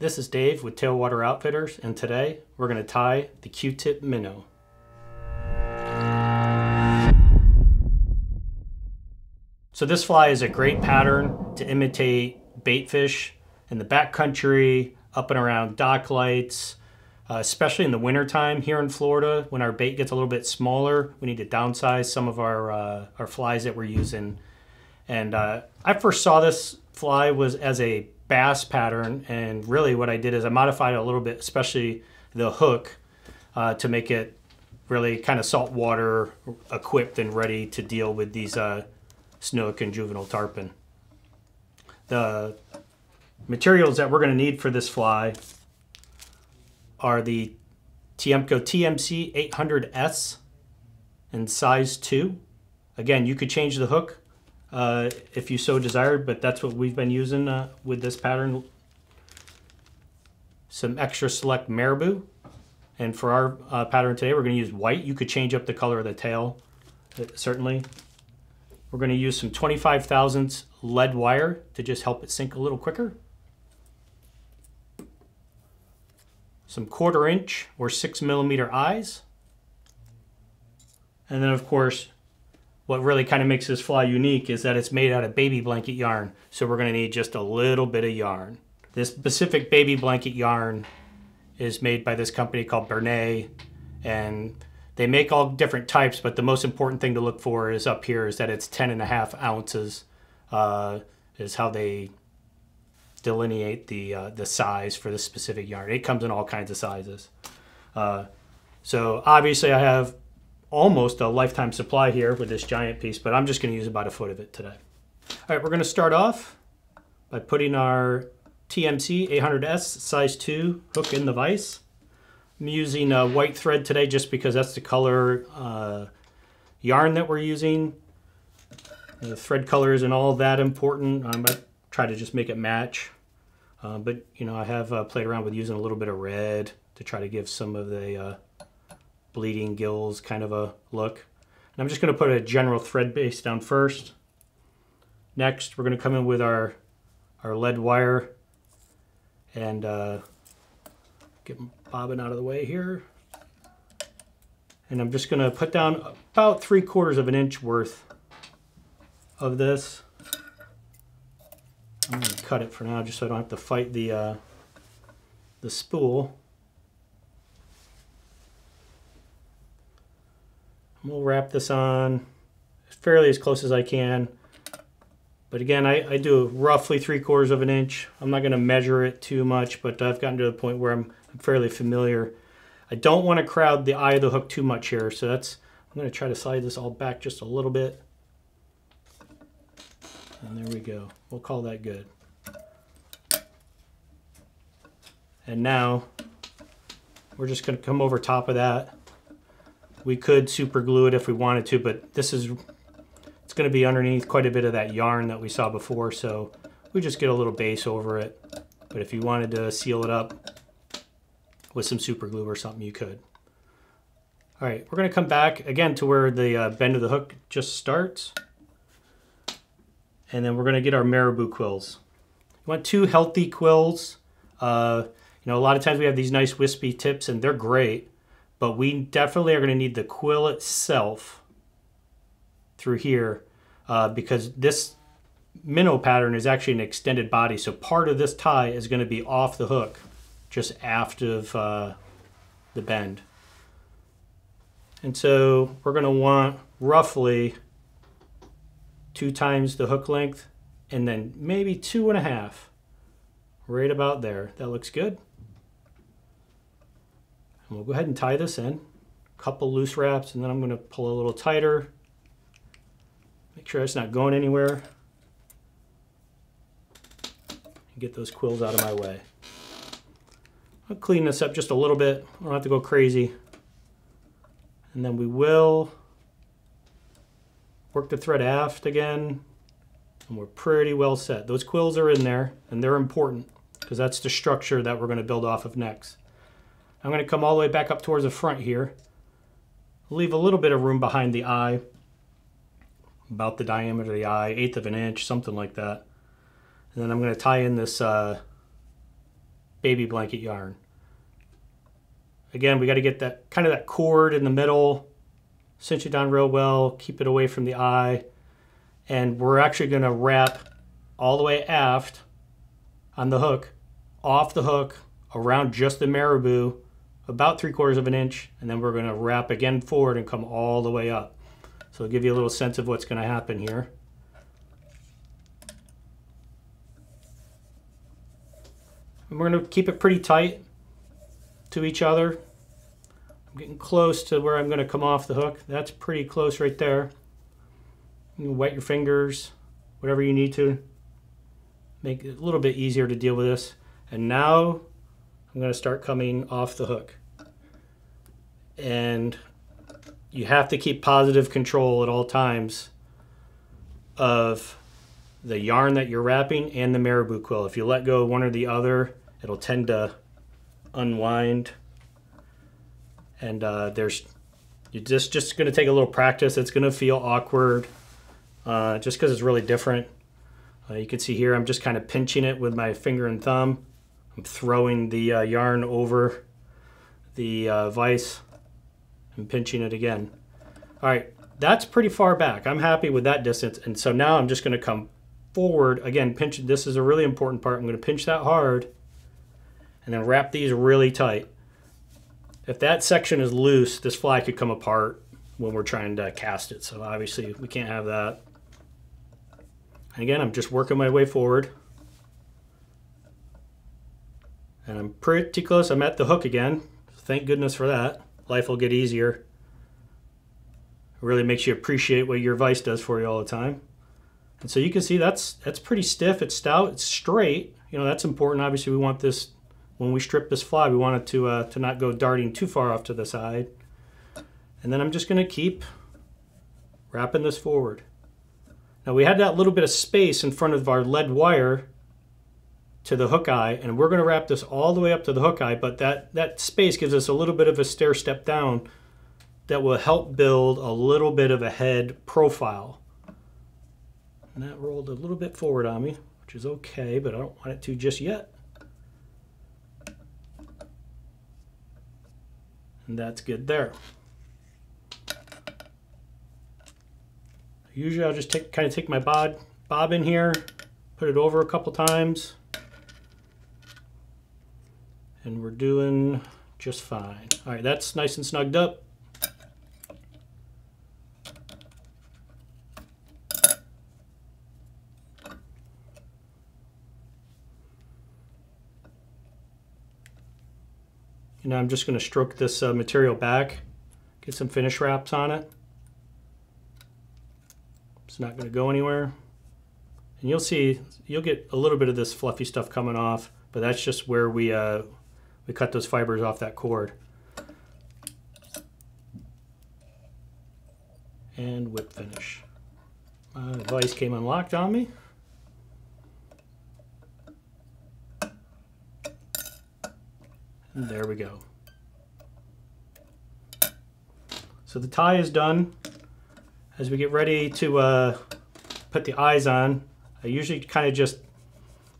This is Dave with Tailwater Outfitters, and today we're going to tie the Q-tip minnow. So this fly is a great pattern to imitate bait fish in the backcountry, up and around dock lights, uh, especially in the wintertime here in Florida when our bait gets a little bit smaller. We need to downsize some of our, uh, our flies that we're using. And uh, I first saw this fly was as a bass pattern and really what I did is I modified it a little bit, especially the hook uh, to make it really kind of saltwater equipped and ready to deal with these uh, snook and juvenile tarpon. The materials that we're going to need for this fly are the Tiemco TMC 800S in size 2. Again, you could change the hook uh, if you so desired, but that's what we've been using uh, with this pattern. Some extra select marabou. And for our uh, pattern today, we're going to use white. You could change up the color of the tail, uh, certainly. We're going to use some 25 thousandths lead wire to just help it sink a little quicker. Some quarter inch or six millimeter eyes. And then of course, what really kind of makes this fly unique is that it's made out of baby blanket yarn. So we're going to need just a little bit of yarn. This specific baby blanket yarn is made by this company called Bernay and they make all different types, but the most important thing to look for is up here is that it's 10 and a half ounces uh, is how they delineate the, uh, the size for this specific yarn. It comes in all kinds of sizes. Uh, so obviously I have almost a lifetime supply here with this giant piece, but I'm just going to use about a foot of it today. All right, we're going to start off by putting our TMC 800S size 2 hook in the vise. I'm using a white thread today just because that's the color uh, yarn that we're using. The thread color isn't all that important. Um, I try to just make it match. Uh, but, you know, I have uh, played around with using a little bit of red to try to give some of the uh, bleeding gills kind of a look. And I'm just going to put a general thread base down first. Next, we're going to come in with our, our lead wire and uh, get bobbin out of the way here. And I'm just going to put down about three quarters of an inch worth of this. I'm going to cut it for now just so I don't have to fight the, uh, the spool. We'll wrap this on fairly as close as I can. But again, I, I do roughly three quarters of an inch. I'm not going to measure it too much, but I've gotten to the point where I'm, I'm fairly familiar. I don't want to crowd the eye of the hook too much here, so that's I'm going to try to slide this all back just a little bit. And there we go. We'll call that good. And now we're just going to come over top of that we could super glue it if we wanted to, but this is, it's gonna be underneath quite a bit of that yarn that we saw before, so we just get a little base over it. But if you wanted to seal it up with some super glue or something, you could. All right, we're gonna come back again to where the uh, bend of the hook just starts. And then we're gonna get our marabou quills. You want two healthy quills. Uh, you know, a lot of times we have these nice wispy tips and they're great but we definitely are going to need the quill itself through here uh, because this minnow pattern is actually an extended body. So part of this tie is going to be off the hook, just aft of uh, the bend. And so we're going to want roughly two times the hook length and then maybe two and a half right about there. That looks good. And we'll go ahead and tie this in. A couple loose wraps, and then I'm going to pull a little tighter. Make sure it's not going anywhere. And get those quills out of my way. I'll clean this up just a little bit. I don't have to go crazy. And then we will work the thread aft again. And we're pretty well set. Those quills are in there, and they're important because that's the structure that we're going to build off of next. I'm going to come all the way back up towards the front here. Leave a little bit of room behind the eye, about the diameter of the eye, eighth of an inch, something like that. And then I'm going to tie in this uh, baby blanket yarn. Again, we got to get that kind of that cord in the middle, cinch it down real well, keep it away from the eye. And we're actually going to wrap all the way aft on the hook, off the hook, around just the marabou, about three quarters of an inch, and then we're going to wrap again forward and come all the way up. So I'll give you a little sense of what's going to happen here. And we're going to keep it pretty tight to each other. I'm getting close to where I'm going to come off the hook. That's pretty close right there. You wet your fingers, whatever you need to. Make it a little bit easier to deal with this. And now I'm going to start coming off the hook. And you have to keep positive control at all times of the yarn that you're wrapping and the marabou quill. If you let go one or the other, it'll tend to unwind. And uh, there's you're just just going to take a little practice. It's going to feel awkward, uh, just because it's really different. Uh, you can see here I'm just kind of pinching it with my finger and thumb. I'm throwing the uh, yarn over the uh, vise and pinching it again. All right, that's pretty far back. I'm happy with that distance. And so now I'm just going to come forward. Again, pinch. This is a really important part. I'm going to pinch that hard and then wrap these really tight. If that section is loose, this fly could come apart when we're trying to cast it. So obviously we can't have that. And again, I'm just working my way forward. And I'm pretty close. I'm at the hook again. Thank goodness for that. Life will get easier. It really makes you appreciate what your vise does for you all the time. And so you can see that's that's pretty stiff. It's stout. It's straight. You know that's important. Obviously, we want this when we strip this fly. We want it to uh, to not go darting too far off to the side. And then I'm just going to keep wrapping this forward. Now we had that little bit of space in front of our lead wire to the hook eye, and we're going to wrap this all the way up to the hook eye, but that, that space gives us a little bit of a stair step down that will help build a little bit of a head profile. And that rolled a little bit forward on me, which is okay, but I don't want it to just yet. And that's good there. Usually I'll just take, kind of take my bob, bob in here, put it over a couple times, and we're doing just fine. All right, that's nice and snugged up. And now I'm just going to stroke this uh, material back, get some finish wraps on it. It's not going to go anywhere. And you'll see, you'll get a little bit of this fluffy stuff coming off, but that's just where we uh, we cut those fibers off that cord. And whip finish. My device came unlocked on me. And there we go. So the tie is done. As we get ready to uh, put the eyes on, I usually kind of just,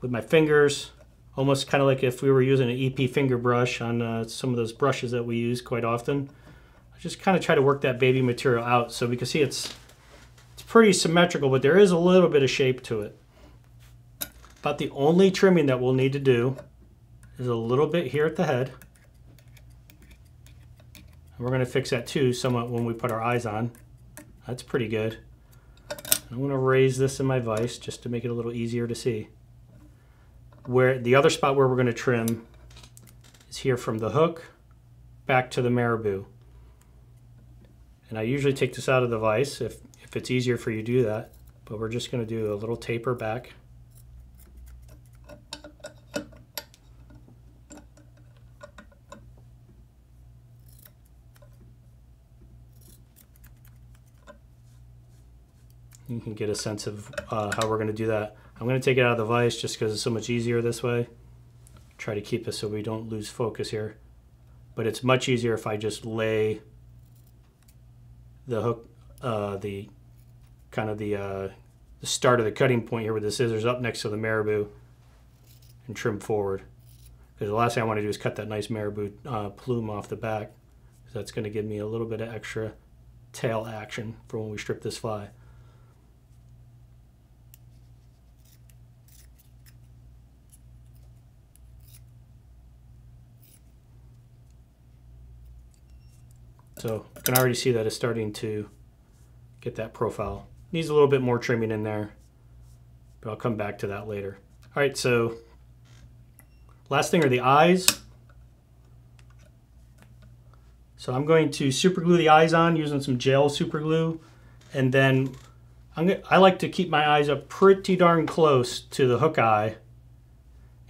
with my fingers, almost kind of like if we were using an EP finger brush on uh, some of those brushes that we use quite often. I just kind of try to work that baby material out so we can see it's it's pretty symmetrical, but there is a little bit of shape to it. About the only trimming that we'll need to do is a little bit here at the head. And we're going to fix that too somewhat when we put our eyes on. That's pretty good. I'm to raise this in my vise just to make it a little easier to see where the other spot where we're going to trim is here from the hook back to the marabou. And I usually take this out of the vise if, if it's easier for you to do that, but we're just going to do a little taper back. You can get a sense of uh, how we're going to do that. I'm going to take it out of the vise just because it's so much easier this way. Try to keep it so we don't lose focus here. But it's much easier if I just lay the hook, uh, the kind of the, uh, the start of the cutting point here with the scissors up next to the marabou and trim forward. Because the last thing I want to do is cut that nice marabou uh, plume off the back. So that's going to give me a little bit of extra tail action for when we strip this fly. So you can already see that it's starting to get that profile. Needs a little bit more trimming in there, but I'll come back to that later. All right, so last thing are the eyes. So I'm going to super glue the eyes on using some gel super glue. And then I like to keep my eyes up pretty darn close to the hook eye.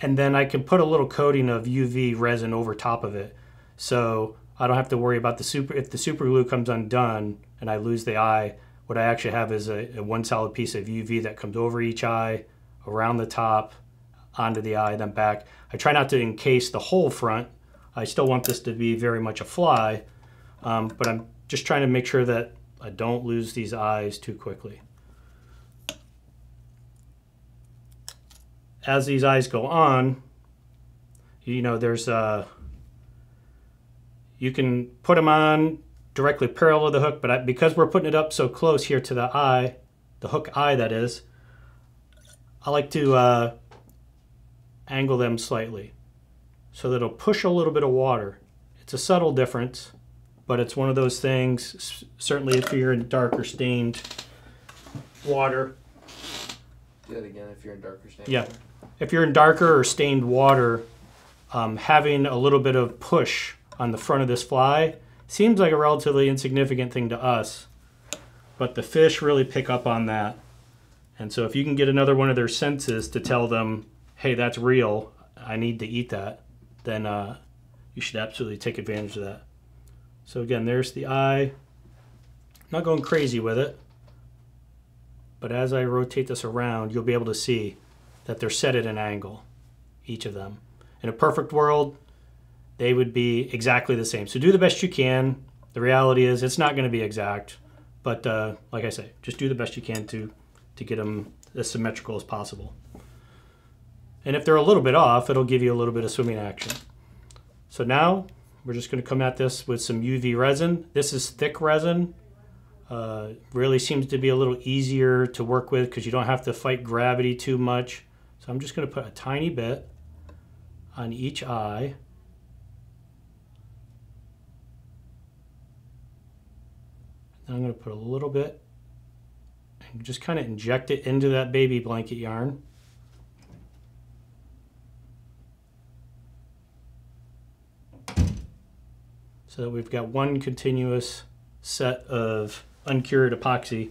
And then I can put a little coating of UV resin over top of it. So I don't have to worry about the super, if the super glue comes undone and I lose the eye, what I actually have is a, a one solid piece of UV that comes over each eye, around the top, onto the eye, then back. I try not to encase the whole front I still want this to be very much a fly, um, but I'm just trying to make sure that I don't lose these eyes too quickly. As these eyes go on, you know, there's uh, you can put them on directly parallel to the hook, but I, because we're putting it up so close here to the eye, the hook eye that is, I like to uh, angle them slightly so that it'll push a little bit of water. It's a subtle difference, but it's one of those things, certainly if you're in darker stained water. Do it again if you're in darker stained Yeah. water. If you're in darker or stained water, um, having a little bit of push on the front of this fly seems like a relatively insignificant thing to us, but the fish really pick up on that. And so if you can get another one of their senses to tell them, hey, that's real, I need to eat that, then uh, you should absolutely take advantage of that. So again, there's the eye. Not going crazy with it, but as I rotate this around, you'll be able to see that they're set at an angle, each of them. In a perfect world, they would be exactly the same. So do the best you can. The reality is it's not going to be exact, but uh, like I say, just do the best you can to to get them as symmetrical as possible. And if they're a little bit off, it'll give you a little bit of swimming action. So now we're just going to come at this with some UV resin. This is thick resin. Uh, really seems to be a little easier to work with because you don't have to fight gravity too much. So I'm just going to put a tiny bit on each eye. I'm going to put a little bit and just kind of inject it into that baby blanket yarn. so that we've got one continuous set of uncured epoxy.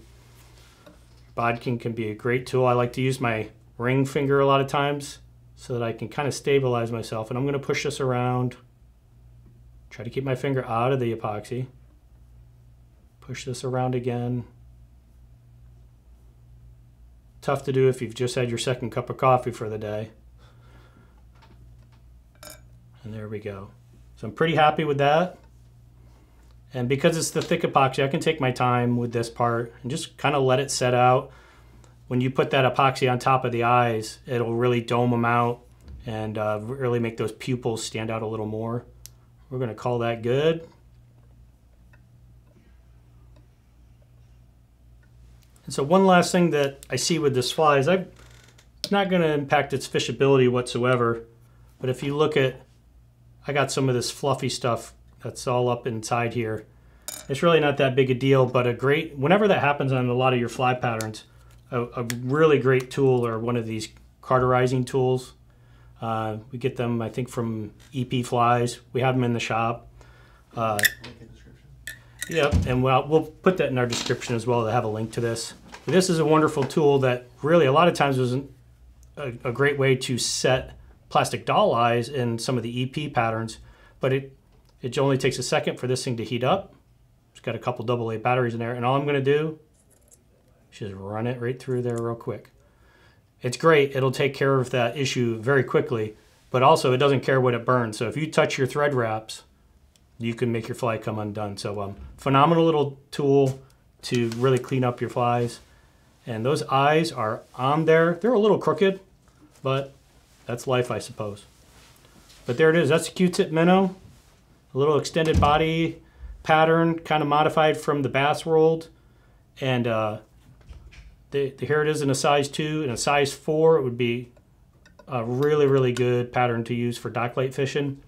Bodkin can be a great tool. I like to use my ring finger a lot of times so that I can kind of stabilize myself. And I'm going to push this around. Try to keep my finger out of the epoxy. Push this around again. Tough to do if you've just had your second cup of coffee for the day. And there we go. So I'm pretty happy with that. And because it's the thick epoxy, I can take my time with this part and just kind of let it set out. When you put that epoxy on top of the eyes, it'll really dome them out and uh, really make those pupils stand out a little more. We're going to call that good. And so one last thing that I see with this fly is I'm not going to impact its fishability whatsoever. But if you look at, I got some of this fluffy stuff that's all up inside here. It's really not that big a deal, but a great, whenever that happens on a lot of your fly patterns, a, a really great tool or one of these cauterizing tools. Uh, we get them, I think, from EP Flies. We have them in the shop. Uh. Yep, and we'll, we'll put that in our description as well to have a link to this. This is a wonderful tool that really a lot of times was a, a great way to set plastic doll eyes in some of the EP patterns, but it, it only takes a second for this thing to heat up. It's got a couple AA batteries in there, and all I'm going to do is just run it right through there real quick. It's great. It'll take care of that issue very quickly, but also it doesn't care what it burns. So if you touch your thread wraps, you can make your fly come undone. So um, phenomenal little tool to really clean up your flies. And those eyes are on there. They're a little crooked, but that's life, I suppose. But there it is. That's a Q-tip minnow. A little extended body pattern, kind of modified from the Bass World. And uh, the, the, here it is in a size 2. In a size 4, it would be a really, really good pattern to use for dock light fishing.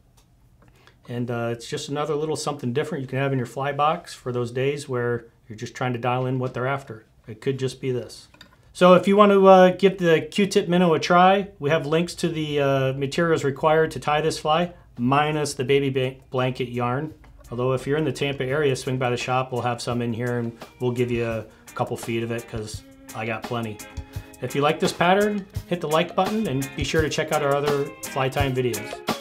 And uh, it's just another little something different you can have in your fly box for those days where you're just trying to dial in what they're after. It could just be this. So if you want to uh, give the Q-tip minnow a try, we have links to the uh, materials required to tie this fly, minus the baby blanket yarn. Although if you're in the Tampa area, swing by the shop. We'll have some in here and we'll give you a couple feet of it because I got plenty. If you like this pattern, hit the like button and be sure to check out our other fly tying videos.